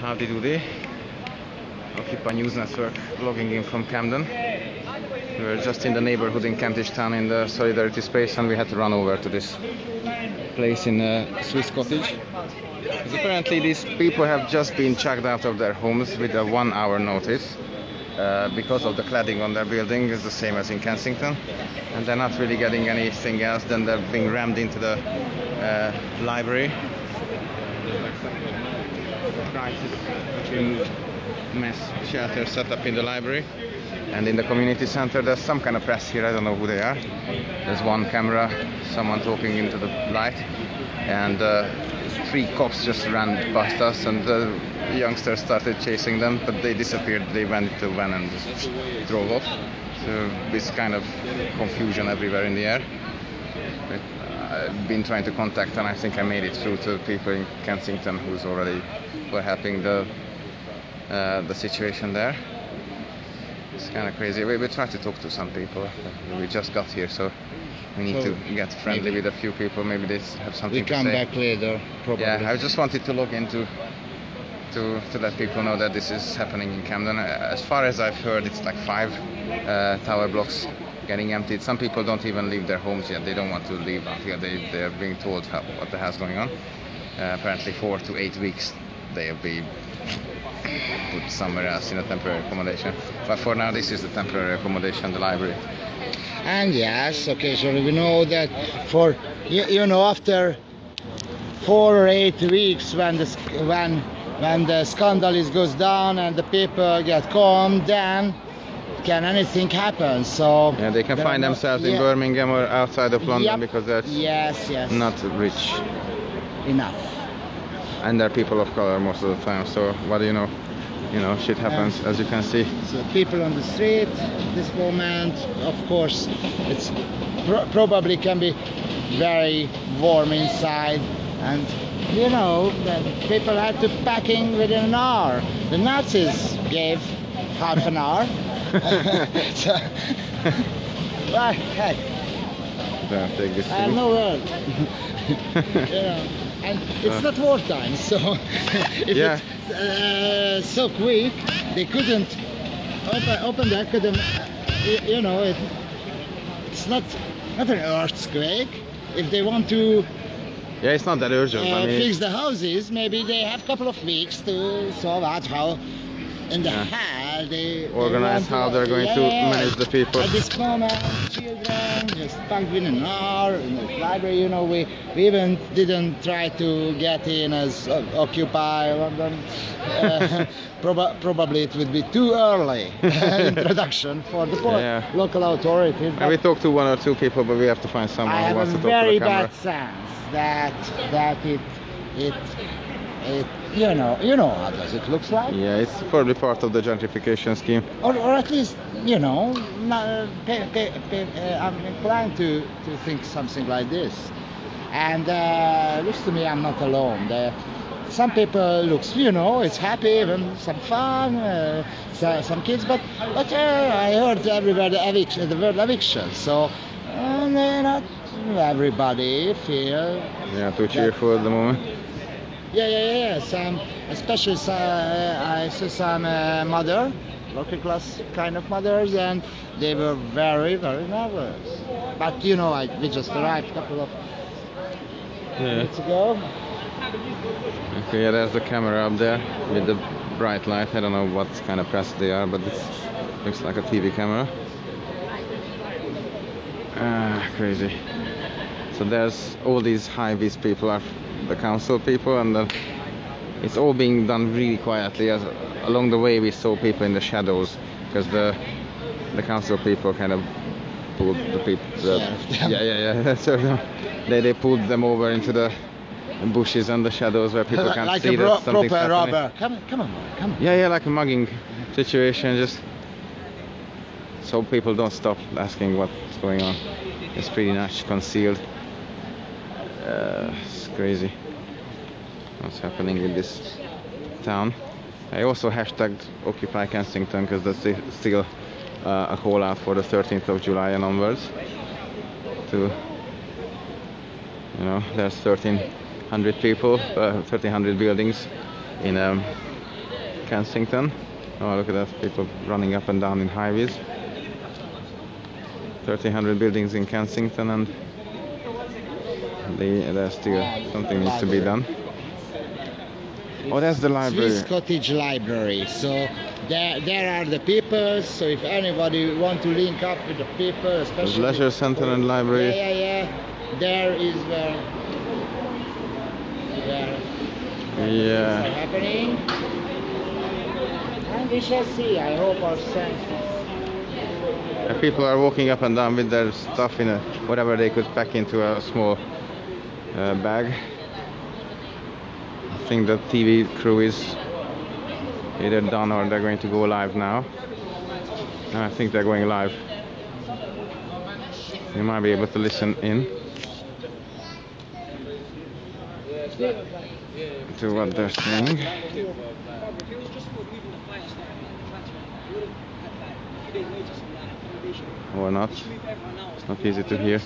Howdy doody. Occupy News Network logging in from Camden. We were just in the neighborhood in Kentish Town in the Solidarity Space and we had to run over to this place in uh, Swiss Cottage. Because apparently these people have just been chucked out of their homes with a one hour notice. Uh, because of the cladding on their building is the same as in Kensington and they're not really getting anything else than they're being rammed into the uh, library mass shelter set up in the library and in the community center. There's some kind of press here i don't know who they are. There's one camera someone talking into the light. And uh, three cops just ran past us and the youngsters started chasing them but they disappeared. They went to van and drove off. So this kind of confusion everywhere in the air I've been trying to contact and I think I made it through to people in Kensington who's already were helping the uh, the situation there. It's kind of crazy. We, we tried to talk to some people. We just got here, so we need So, to get friendly with a few people. Maybe they have something We to come say. back later, probably. Yeah, I just wanted to log into to to let people know that this is happening in Camden. Uh, As far as I've heard, it's like five uh, tower blocks getting emptied. Some people don't even leave their homes yet. They don't want to leave until they they're being told how, what the hell's going on. Uh, apparently, four to eight weeks they'll be put somewhere else in a temporary accommodation. But for now, this is the temporary accommodation, the library. And yes, okay, occasionally we know that for you, you know after four or eight weeks when the when when the scandal is goes down and the people get calm, then can anything happen? So Yeah, they can find no- themselves in Birmingham or outside of London Yep. because that's Yes, yes. not rich. enough. and they're people of color most of the time. So what do you know? You know, shit happens, as you can see. So people on the street this moment, of course, it's pro- probably can be very warm inside, and you know that people had to packing within an hour. The Nazis gave half an hour. so, but hey, Yeah, take this. I have seat. no word. you know, and it's Uh. not wartime, so if Yeah. it's uh, so quick, they couldn't open, open that. Could you, you know, it, it's not not an earthquake. If they want to Yeah, it's not that urgent. uh, I mean, fix the houses, maybe they have a couple of weeks to solve out how the Yeah. hell they they Organize to- how they're going to manage the people. At this moment, children just packed within an hour in the library. You know, we, we even didn't try to get in as uh, Occupy London. Uh, proba- probably it would be too early introduction for the po- Yeah. local authorities. and we talked to one or two people, but we have to find someone I who have wants a to talk very to the camera. bad sense that that it it it you know you know how does it looks like. Yeah, it's probably part of the gentrification scheme. or, or at least you know not, pay, pay, pay, uh, I'm inclined to, to think something like this and uh, looks to me I'm not alone the, some people looks you know it's happy even some fun uh, so, some kids but but uh, I heard everywhere the eviction the word eviction so uh, not everybody feel Yeah, too cheerful at the moment. Yeah, yeah, yeah, yeah. Some, especially uh, I saw some uh, mother, working class kind of mothers, and they were very, very nervous. But you know, I, we just arrived a couple of Yeah. minutes ago. Okay, yeah, there's the camera up there with the bright light. I don't know what kind of press they are, but it looks like a TV camera. Ah, crazy. So there's all these high vis people are the council people, and the, it's all being done really quietly. As along the way, we saw people in the shadows because the the council people kind of pulled the people. The, them. yeah, yeah, yeah. so. They they pulled them over into the bushes and the shadows where people can't like see a that something's proper happening. robber. Come, come on, come on. Yeah, yeah, like a mugging situation. Just so people don't stop asking what's going on. It's pretty much concealed. Uh, it's crazy what's happening in this town. I also hashtagged Occupy Kensington because that's still uh, a call out for the 13th of July and onwards. To you know, there's 1300 people, uh, 1300 buildings in um, Kensington. Oh, look at that. People running up and down in highways. 1300 buildings in Kensington and there's still something needs to be done. Oh, that's the library. Swiss Cottage Library. So there, there are the papers. So if anybody want to link up with the paper, There's especially leisure center and library. Yeah, yeah, yeah. There is where where things are happening. And we shall see. I hope our sense. People are walking up and down with their stuff in a whatever they could pack into a small uh, bag. I think the TV crew is either done or they're going to go live now. And I think they're going live. You might be able to listen in to what they're saying. Or not. It's not easy to hear.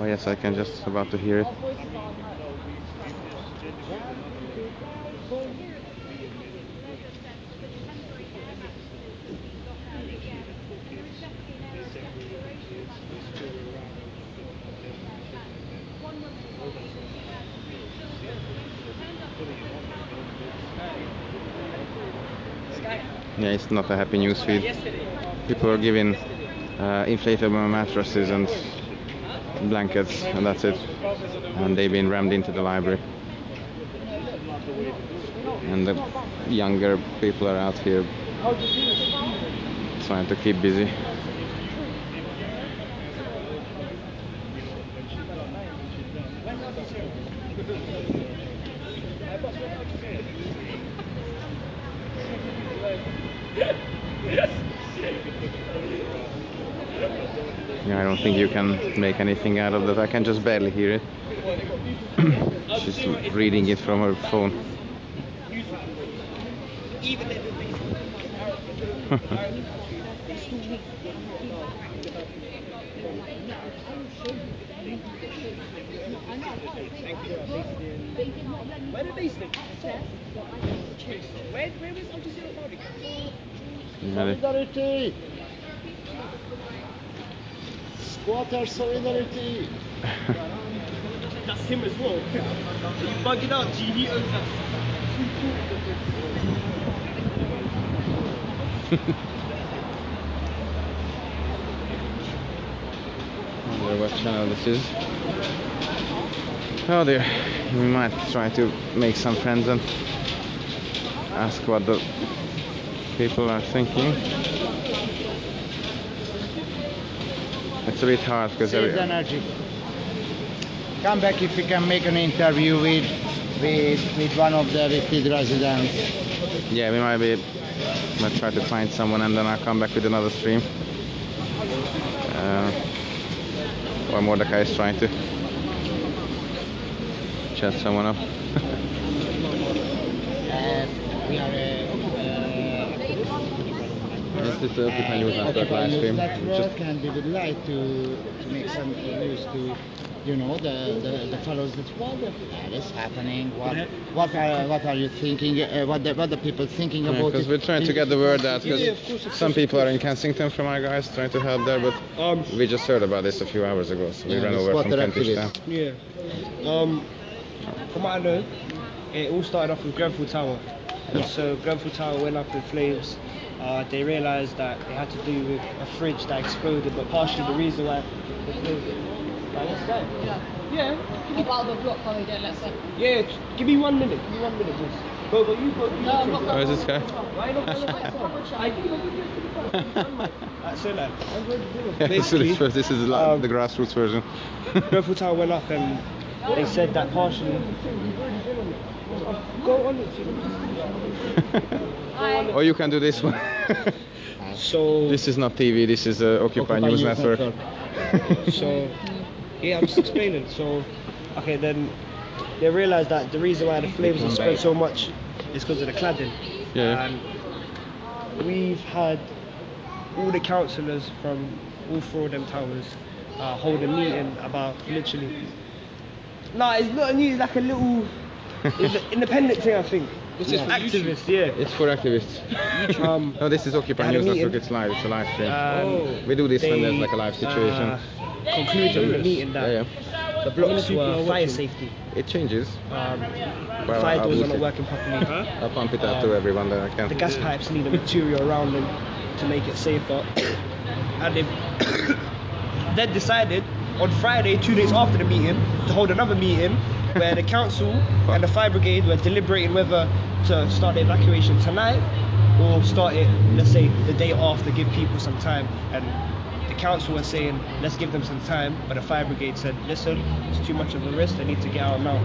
Oh yes, I can just about to hear it. Yeah, it's not a happy news feed. People are giving uh, inflatable mattresses and blankets, and that's it. And they've been rammed into the library. And the younger people are out here trying to keep busy. Can make anything out of that. I can just barely hear it. She's reading it from her phone. Where did they sleep? Where, where was Al Jazeera Saudi? Yeah, they- Solidarity. Squatter solidarity. That's him as well. you bugging out, G. He owns that. wonder what channel this is. Oh dear, we might try to make some friends and ask what the people are thinking. It's a bit hard because Save every, energy. Come back if we can make an interview with with with one of the evicted residents. yeah, we might be might try to find someone and then I'll come back with another stream. Uh, or Mordecai is trying to chat someone up. Uh, we are uh, It's News uh, Network Occupy live News stream. Just and we would like to to make some news to you know the the, the fellows that what the hell is happening what what are what are you thinking uh, what the what the people thinking about because we're trying to get the word out. Because Yeah, some people are in Kensington from our guys trying to help there, but Um, we just heard about this a few hours ago, so we Yeah, ran over from Kentish. Town. Yeah. Um, from what I know, it all started off with Grenfell Tower. Yeah. So Grenfell Tower went up in flames. Uh, they realised that it had to do with a fridge that exploded, but partially the reason why it exploded. Right, let's go. Yeah. About the block holiday, let's say. Yeah. Give me one minute. Give me one minute, please. Go, go. You go. You No, I'm not first. Is this guy? Why not? I think I'll give you a Alright, so like, I'm going to do it. Yeah, this, is, this is la- um, the grassroots version. Grenfell Tower went up and they said that partially. Go on it. or you can do this one. So, this is not TV, this is uh, Occupy, Occupy News, News Network. Network. so, yeah, I'm just explaining. So, okay, then they realised that the reason why the flames have spread so much is because of the cladding. Yeah. And we've had all the councillors from all four of them towers uh, hold a meeting about literally. No, it's not a it's like a little It's an independent thing, I think. What's this, for activists? Yeah. It's for activists. Um, No, this is Occupy Had a News Network. meeting. It's live. It's a live stream. um, we do this when there's like a live situation. Uh, concluded the meeting that yeah, the blocks were fire watching? safety. It changes. Um, Well, fire I'll doors are boost not it. working properly. I'll pump it out to everyone that I can. The gas pipes need a material around them to make it safer. and they then decided on Friday, two days after the meeting, to hold another meeting where the council and the fire brigade were deliberating whether to start the evacuation tonight or start it, let's say, the day after, give people some time. And the council was saying, let's give them some time, but the fire brigade said, listen, it's too much of a risk, they need to get out now.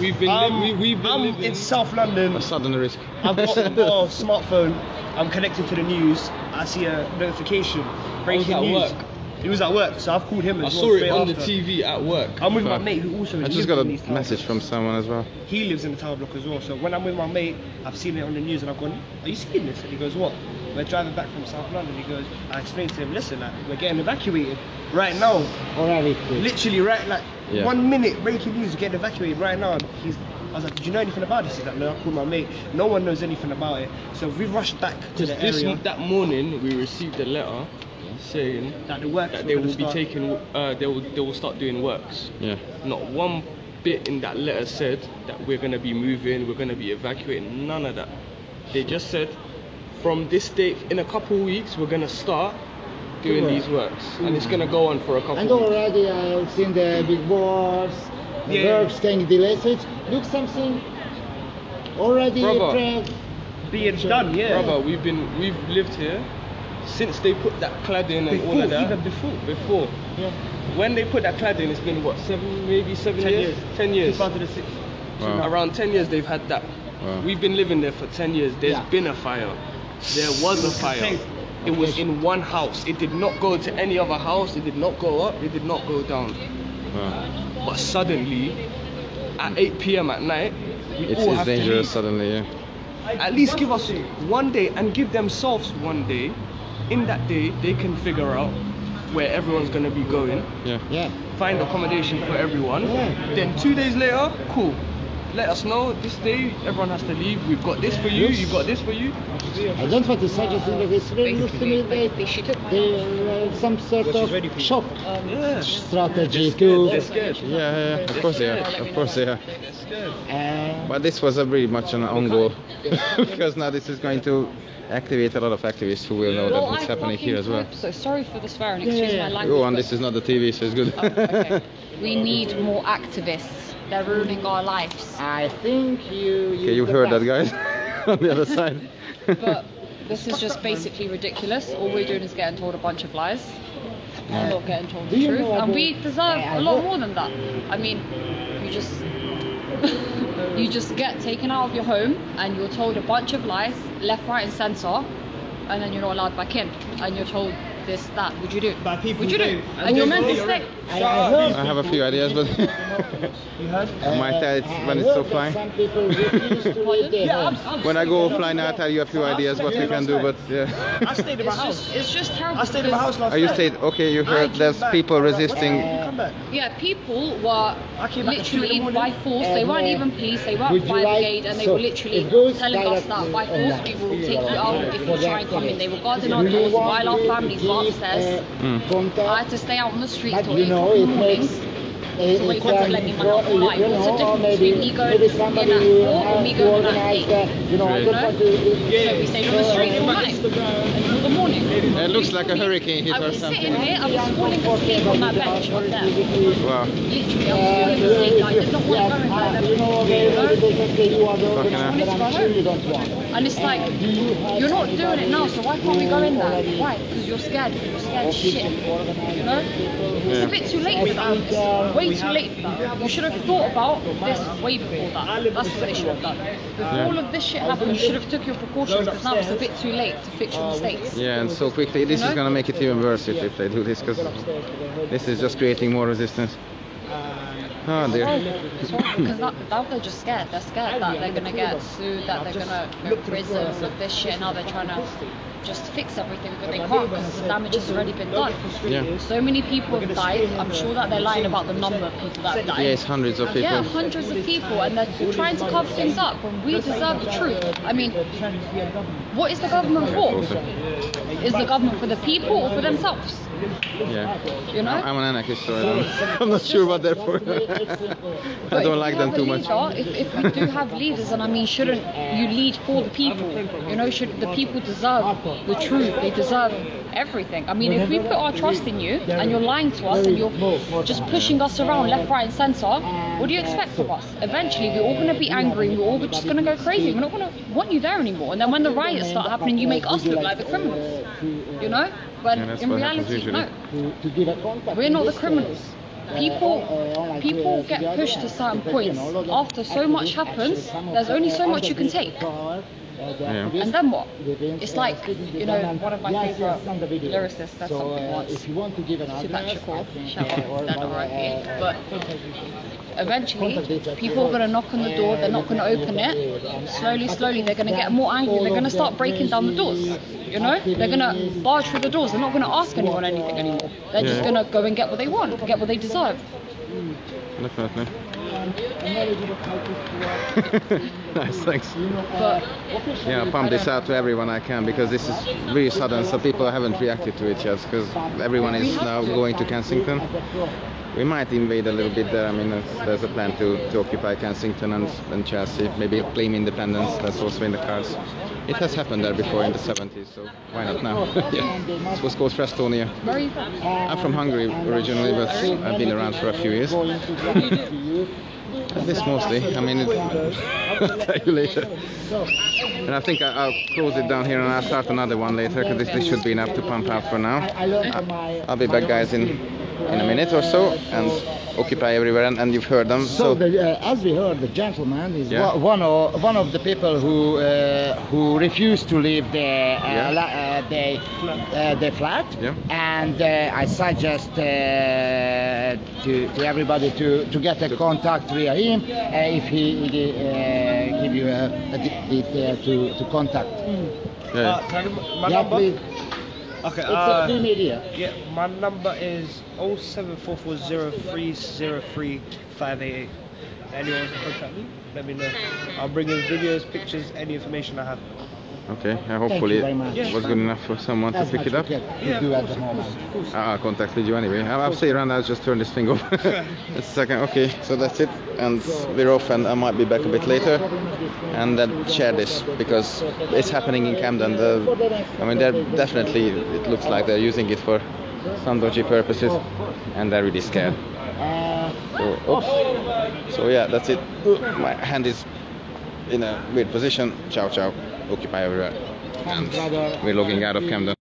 We've been, Um, li- we, we've been I'm living. in South London. A sudden risk. I've got, a smartphone. I'm connected to the news. I see a notification. Breaking news. work. He was at work, so I've called him I as well. saw it straight on the after. TV at work. I'm with my mate who also I lives just got a in these tower message from someone as well. He lives in the tower block as well. So when I'm with my mate, I've seen it on the news and I've gone, "Are you seeing this?" And he goes, "What?" We're driving back from South London. He goes, "I explained to him, listen, like, we're getting evacuated right now. Already. Literally right, like Yeah. one minute breaking news, getting evacuated right now." And he's, I was like, "Did you know anything about this?" He's like, "No." I called my mate. No one knows anything about it. So we rushed back to the This, area. that morning, we received a letter saying that the work that they will be taking, uh, they will, they will start doing works. Yeah. Not one bit in that letter said that we're gonna be moving, we're gonna be evacuating. None of that. They just said, from this date, in a couple of weeks, we're gonna start doing these works, and it's gonna go on for a couple. And of weeks. already I've seen the big wars, the Yeah. works getting delayed. So it looks something already Brother. being done, yeah. Brother, we've been we've lived here since they put that cladding and all of that. even before. Before. Yeah. When they put that cladding, it's been what seven, maybe seven years. years. Ten years. 2006. Wow. Around ten years they've had that. Wow. We've been living there for ten years. There's Yeah. been a fire. There was a fire. It was in one house. It did not go to any other house. It did not go up. It did not go down. Wow. But suddenly, at 8 p.m. at night, we It's, all it's have to dangerous leave. suddenly, yeah. At least give us one day and give themselves one day. In that day, they can figure out where everyone's gonna be going, Yeah. Yeah. find accommodation for everyone. Yeah. Then two days later, cool. Let us know this day everyone has to leave. We've got this for you. Yes. You've got this for you. I don't want to say anything but it's really looks to me they, they uh, some sort Which is ready of for you. shock Yeah. strategy They're to scared. Yeah, yeah, yeah. Of course they are. Of course they are. They're uh, But this was a very much an on goal because now this is going to activate a lot of activists who will know Well, that what's I happening here as well. hope So sorry for the swearing. Yeah, Excuse yeah, my yeah. language. Oh, and this is not the TV, so it's good. Oh, okay. we need more activists. They're ruining our lives. I think you. okay, you heard that, guys, on the other side. But this is just basically ridiculous. All we're doing is getting told a bunch of lies. We're not getting told the truth, and we deserve a lot more than that. I mean, you just you just get taken out of your home and you're told a bunch of lies, left, right, and centre, and then you're not allowed back in, and you're told this, that. Would you do? By people Would you do? who- And, and you're meant to know stay. I, I heard, I have a few ideas, but You heard? my tell it's I when it's so heard flying. Some people refuse to leave their Yeah, I'm. I'm When I go offline, I'll tell you a few ideas what we can do, but yeah. I stayed in my house. just, it's just terrible. I stayed in my house last Oh, you stayed, okay, you heard there's people I was like, resisting. "What time did you come back?" Yeah, people were I came back at two in literally by force. They weren't uh, even police. They weren't would you fire brigade, and they were literally telling us that by force online. we will take you out if you try and come in. They were guarding our doors while our to families were give, Mm. I had to stay out on the street But till you eight know, o'clock in it the morning. makes. So wait, contact let me man up all night. you What's the know, difference maybe, between me going maybe in at four or me to going in at organize eight? the, you know, I Right. don't want to. Yeah. So we stayed on the street all night until the morning. It looks like a hurricane hit I or was something. sitting here, I was falling asleep on that bench there. Wow. Literally, I was falling asleep. I did not want to go in there. you know, maybe they can say you are the Fucking organizer, hell. but I'm sure you don't want. And it's like, you're not doing it now, so why can't we go in there? Why? Because you're scared. You're scared shit. You know? Yeah. It's a bit too late for that. It's way too late for that. You should have thought about this way before that. That's what they should have done. Before all of this shit happened, you should have took your precautions because now it's a bit too late to fix your mistakes. Yeah, and so quickly. This is know? gonna make it even worse if, if they do this, because this is just creating more resistance. Oh dear. Because now they're just scared. They're scared that they're gonna get sued, that they're gonna go to prison with this shit. Now they're trying to just fix everything, but they can't because the damage has already been done. Yeah. So many people have died. I'm sure that they're lying about the number of people that have died. Yes, hundreds of people. Yeah, hundreds of people, and they're trying to cover things up when we deserve the truth. I mean, what is the government for? Is the government for the people or for themselves? Yeah. You know? I'm an anarchist, so I don't, I'm not sure what they're for. I don't like them too much. leader, If, if we do have leaders, and I mean, shouldn't you lead for the people? You know, should the people deserve the truth? They deserve everything. I mean, if we put our trust in you and you're lying to us and you're just pushing us around left, right, and centre, what do you expect from us? Eventually, we're all going to be angry. and We're all just going to go crazy. We're not going to want you there anymore. And then when the riots start happening, you make us look like the criminals. You know? When Yeah, in reality, no. to, to give a. We're not the criminals. People, people get pushed to certain points. After so much happens, there's only so much you can take. Yeah. And then what? It's like, you know, one of my favourite lyricists said So, something uh, once. if you want to give an address, Shakur, shout out, or- dead or, or RIP. But eventually, people are going to knock on the door, they're not going to open it. Slowly, slowly, they're going to get more angry, they're going to start breaking down the doors. You know? They're going to barge through the doors, they're not going to ask anyone anything anymore. They're just going to go and get what they want, get what they deserve. Definitely. nice, thanks. But Yeah, pump this out to everyone I can because this is really sudden, so people haven't reacted to it yet because everyone is now going to Kensington. We might invade a little bit there. I mean, there's, a plan to, to occupy Kensington and, and Chelsea, maybe claim independence. That's also in the cards. It has happened there before in the 70s, so why not now? yeah. This was called Frestonia. where are you from? I'm from Hungary originally, but I've been around for a few years. This mostly. I mean, I'll tell you later. And I think I, I'll close it down here and I'll start another one later because this, this should be enough to pump out for now. I learned from my. I'll be back, guys, in in a minute or so and occupy everywhere. And, and you've heard them. So, the, uh, as we heard, the gentleman is Yeah. one- of one of the people who uh, who refused to leave their uh, Yeah. la- uh, their, uh, their flat, Yeah. and uh, I suggest uh, to, to everybody to, to get a contact via him uh, if he, he uh, give you a, a detail to, to contact. yeah. Uh, can I my yeah, number? please. Okay. It's Uh, a free media. yeah, my number is 07440303588. Anyone wants to contact me, let me know. I'll bring in videos, pictures, any information I have. Okay. Yeah, hopefully it was good enough for someone to pick it up. we can do at the moment. I'll contact you anyway. I'll, I'll stay around. I'll just turn this thing off. A second. Okay, so that's it, and we're off. And I might be back a bit later, and then share this because it's happening in Camden. The, I mean, they're definitely. It looks like they're using it for some dodgy purposes, and they're really scared. Uh, So, oops. So yeah, that's it. My hand is in a weird position. Ciao, ciao. Occupy uh, everywhere. And we're logging out of Camden.